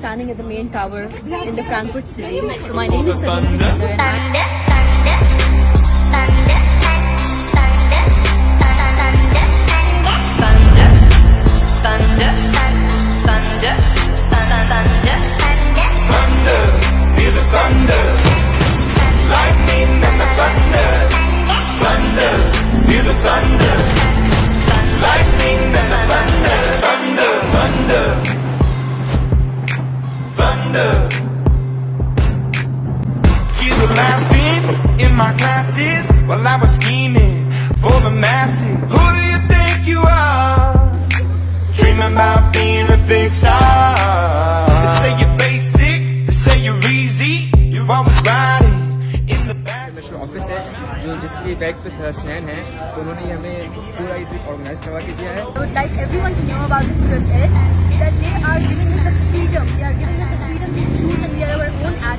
I'm standing at the main tower in the Frankfurt city. So my name is Sabine Sikandar my classes while I was scheming for the masses. Who do you think you are? Dreaming about being a big star. They say you're basic, they say you're easy. You're always riding in the back. International office है जो जिसकी bag पे sir स्नैन है तो उन्होंने ये हमें पूरा ये ट्रिप ऑर्गेनाइज करवा के दिया है I would like everyone to know about this trip is that they are giving us the freedom. They are giving us the freedom to choose and we are our own advocates.